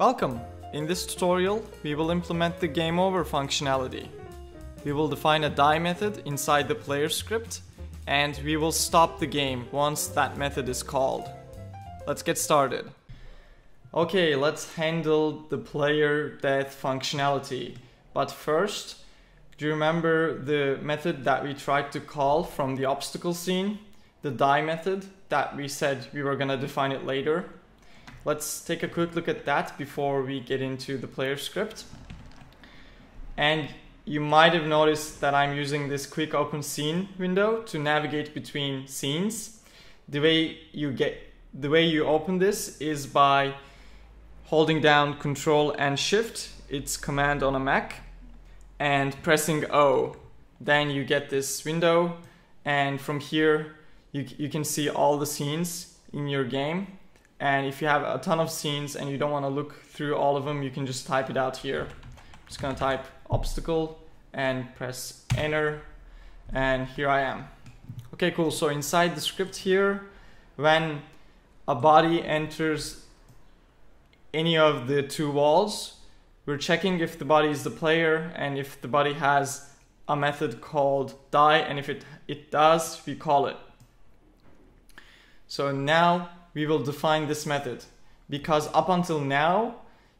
Welcome! In this tutorial, we will implement the game over functionality. We will define a die method inside the player script and we will stop the game once that method is called. Let's get started. Okay, let's handle the player death functionality. But first, do you remember the method that we tried to call from the obstacle scene? The die method that we said we were gonna define it later? Let's take a quick look at that before we get into the player script. And you might have noticed that I'm using this quick open scene window to navigate between scenes. The way you get the way you open this is by holding down control and shift, it's command on a Mac, and pressing O. Then you get this window and from here you, you can see all the scenes in your game and if you have a ton of scenes and you don't want to look through all of them, you can just type it out here. I'm just gonna type obstacle and press enter and here I am. Okay, cool. So inside the script here, when a body enters any of the two walls, we're checking if the body is the player and if the body has a method called die and if it, it does, we call it. So now we will define this method because up until now,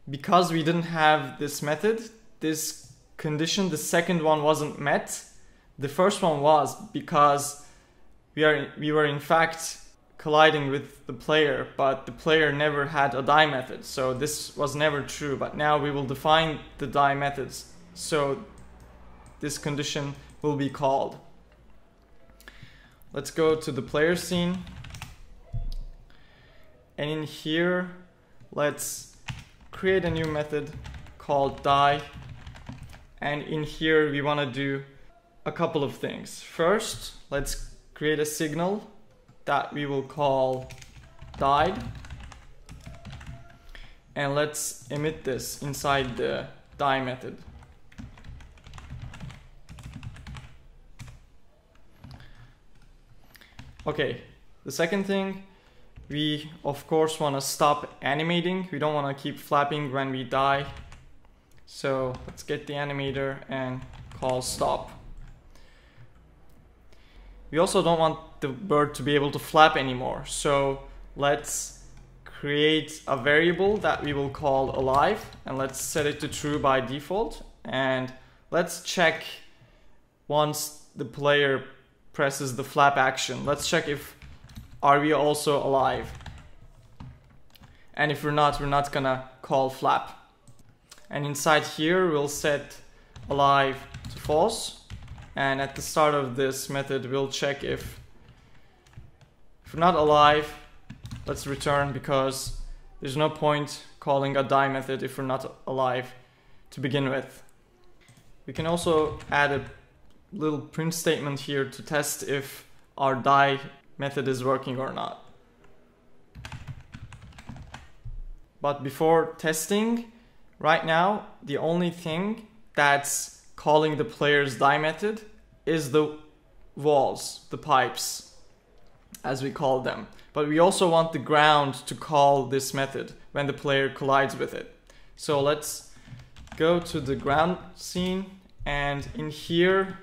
because we didn't have this method, this condition, the second one wasn't met. The first one was because we are we were in fact colliding with the player, but the player never had a die method. So this was never true, but now we will define the die methods. So this condition will be called. Let's go to the player scene. And in here, let's create a new method called die. And in here, we want to do a couple of things. First, let's create a signal that we will call died. And let's emit this inside the die method. Okay, the second thing we of course want to stop animating. We don't want to keep flapping when we die. So let's get the animator and call stop. We also don't want the bird to be able to flap anymore. So let's create a variable that we will call alive and let's set it to true by default. And let's check once the player presses the flap action. Let's check if are we also alive? And if we're not, we're not gonna call flap. And inside here, we'll set alive to false. And at the start of this method, we'll check if, if we're not alive, let's return because there's no point calling a die method if we're not alive to begin with. We can also add a little print statement here to test if our die method is working or not. But before testing, right now, the only thing that's calling the player's die method is the walls, the pipes, as we call them. But we also want the ground to call this method when the player collides with it. So let's go to the ground scene and in here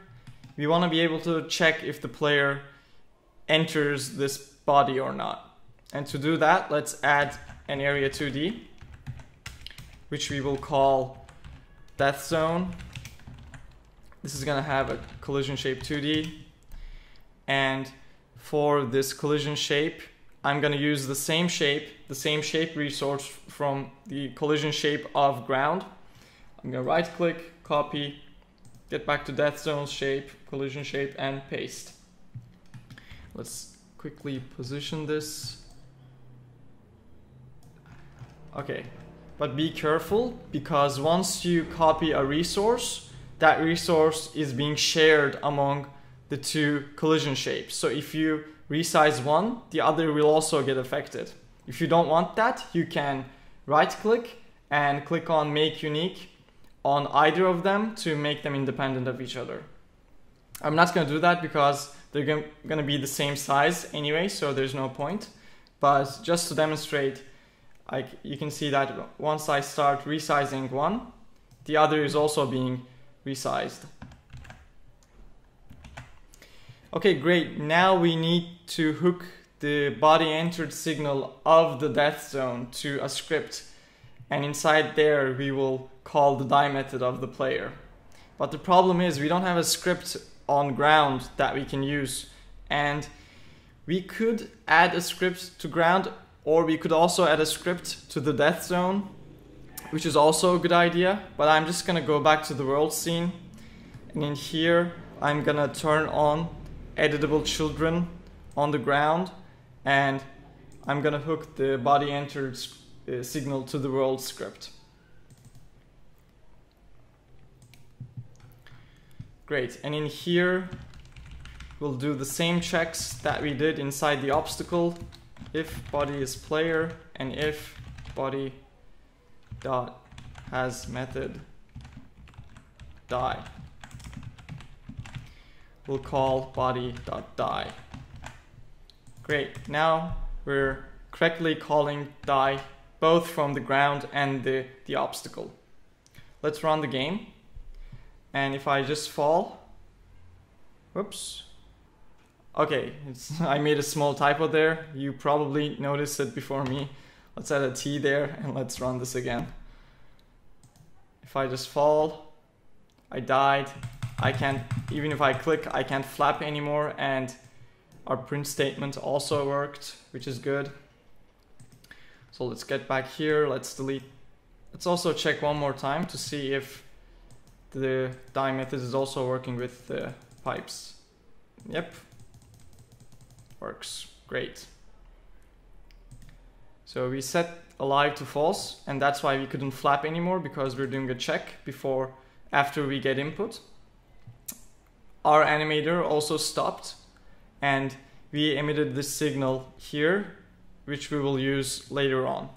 we want to be able to check if the player enters this body or not. And to do that, let's add an area 2D, which we will call death zone. This is gonna have a collision shape 2D. And for this collision shape, I'm gonna use the same shape, the same shape resource from the collision shape of ground. I'm gonna right click, copy, get back to death zone shape, collision shape, and paste. Let's quickly position this. Okay, but be careful because once you copy a resource, that resource is being shared among the two collision shapes. So if you resize one, the other will also get affected. If you don't want that, you can right click and click on make unique on either of them to make them independent of each other. I'm not going to do that because they're going to be the same size anyway, so there's no point. But just to demonstrate, I, you can see that once I start resizing one, the other is also being resized. Okay, great. Now we need to hook the body entered signal of the death zone to a script. And inside there, we will call the die method of the player. But the problem is we don't have a script on ground that we can use. And we could add a script to ground or we could also add a script to the death zone, which is also a good idea. But I'm just gonna go back to the world scene. And in here, I'm gonna turn on editable children on the ground and I'm gonna hook the body entered uh, signal to the world script. Great, and in here we'll do the same checks that we did inside the obstacle if body is player and if body dot has method die we'll call body dot die. Great, now we're correctly calling die both from the ground and the, the obstacle. Let's run the game. And if I just fall, whoops. Okay, I made a small typo there. You probably noticed it before me. Let's add a T there and let's run this again. If I just fall, I died, I can't, even if I click, I can't flap anymore and our print statement also worked, which is good. So let's get back here, let's delete. Let's also check one more time to see if the die method is also working with the pipes. Yep, works, great. So we set alive to false and that's why we couldn't flap anymore because we're doing a check before, after we get input our animator also stopped and we emitted this signal here, which we will use later on.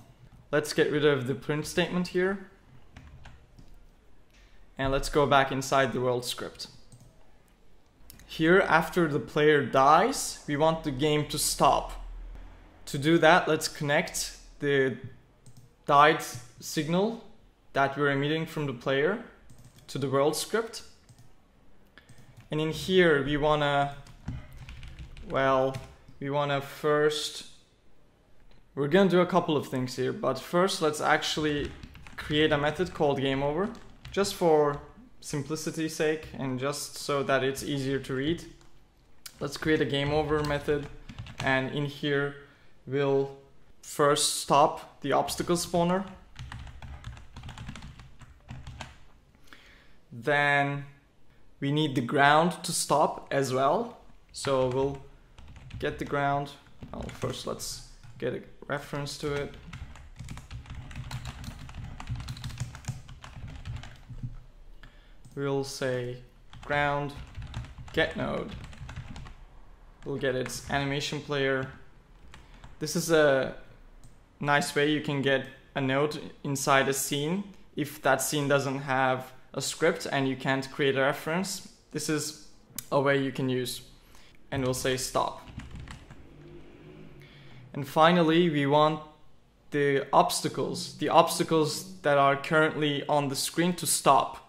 Let's get rid of the print statement here. And let's go back inside the world script. Here, after the player dies, we want the game to stop. To do that, let's connect the died signal that we're emitting from the player to the world script. And in here, we wanna, well, we wanna first, we're gonna do a couple of things here, but first let's actually create a method called game over, just for simplicity's sake and just so that it's easier to read. Let's create a game over method and in here we'll first stop the obstacle spawner. Then we need the ground to stop as well. So we'll get the ground. Well, first let's get a reference to it. We'll say ground get node. We'll get its animation player. This is a nice way you can get a node inside a scene if that scene doesn't have a script and you can't create a reference, this is a way you can use. And we'll say stop. And finally, we want the obstacles, the obstacles that are currently on the screen to stop.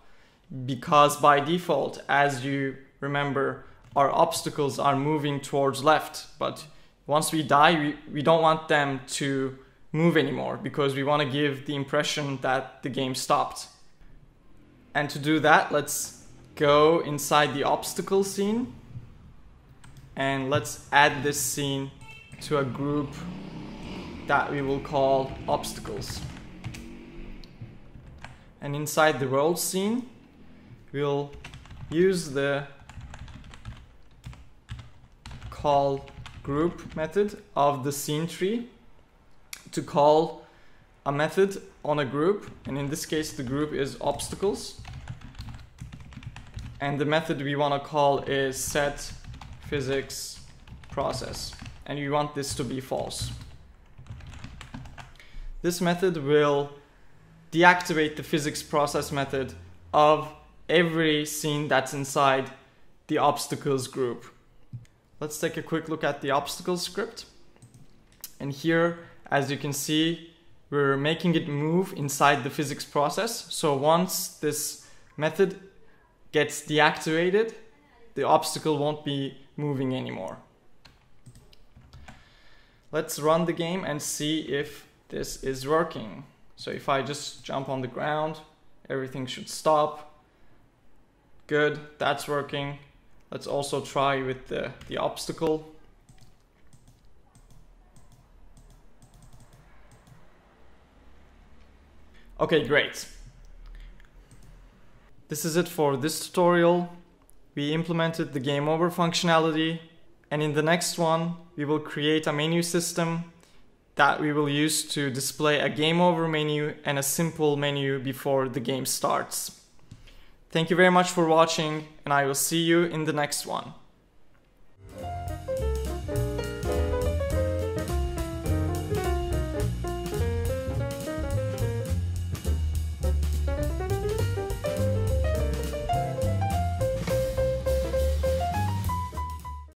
Because by default, as you remember, our obstacles are moving towards left. But once we die, we, we don't want them to move anymore because we want to give the impression that the game stopped. And to do that, let's go inside the obstacle scene and let's add this scene to a group that we will call obstacles. And inside the world scene, we'll use the call group method of the scene tree to call a method on a group. And in this case, the group is obstacles and the method we want to call is set physics process and we want this to be false. This method will deactivate the physics process method of every scene that's inside the obstacles group. Let's take a quick look at the obstacles script. And here, as you can see, we're making it move inside the physics process. So once this method gets deactivated, the obstacle won't be moving anymore. Let's run the game and see if this is working. So if I just jump on the ground, everything should stop. Good, that's working. Let's also try with the, the obstacle. Okay, great. This is it for this tutorial. We implemented the game over functionality and in the next one we will create a menu system that we will use to display a game over menu and a simple menu before the game starts. Thank you very much for watching and I will see you in the next one.